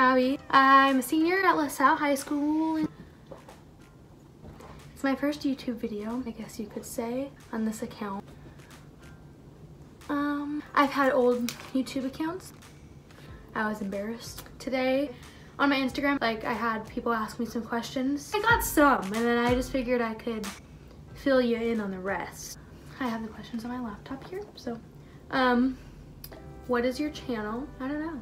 Abby. I'm a senior at LaSalle High School. It's my first YouTube video, I guess you could say, on this account. Um, I've had old YouTube accounts. I was embarrassed. Today, on my Instagram, like I had people ask me some questions. I got some, and then I just figured I could fill you in on the rest. I have the questions on my laptop here, so, um, what is your channel? I don't know.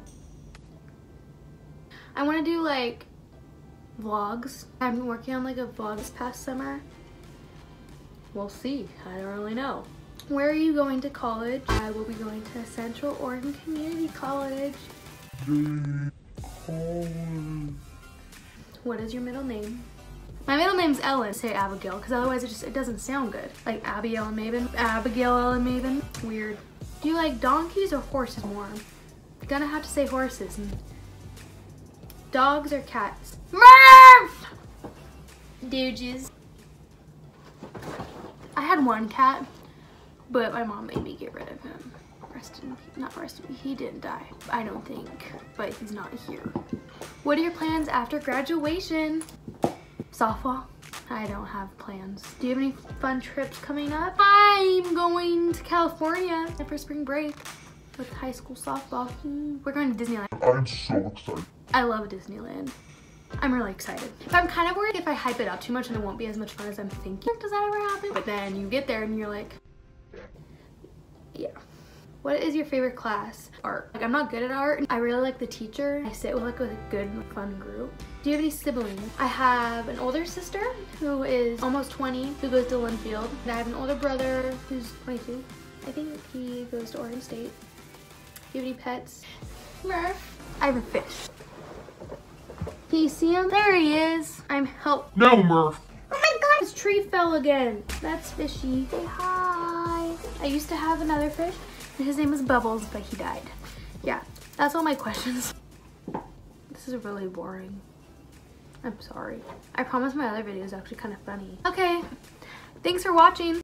I want to do like vlogs. I've been working on like a vlog this past summer. We'll see. I don't really know. Where are you going to college? I will be going to Central Oregon Community College. What is your middle name? My middle name's Ellen. Say Abbigayle, because otherwise it just it doesn't sound good. Like Abby Ellen Maben. Abbigayle Ellen Maben. Weird. Do you like donkeys or horses more? You're gonna have to say horses. Dogs or cats? Murph! Dooges. I had one cat, but my mom made me get rid of him. Rest in, not rest in, he didn't die, I don't think, but he's not here. What are your plans after graduation? Softball? I don't have plans. Do you have any fun trips coming up? I'm going to California for spring break with high school softball. We're going to Disneyland. I'm so excited. I love Disneyland. I'm really excited. But I'm kind of worried if I hype it up too much and it won't be as much fun as I'm thinking. Does that ever happen? But then you get there and you're like, yeah. What is your favorite class? Art. Like I'm not good at art. I really like the teacher. I sit with like with a good fun group. Do you have any siblings? I have an older sister who is almost 20 who goes to Linfield. And I have an older brother who's 22. I think he goes to Oregon State. Do you have any pets? Murph. I have a fish. Can you see him? There he is. I'm help. No, Murph. Oh my god, his tree fell again. That's fishy. Say hi. I used to have another fish. And his name was Bubbles, but he died. Yeah, that's all my questions. This is really boring. I'm sorry. I promise my other video is actually kind of funny. Okay, thanks for watching.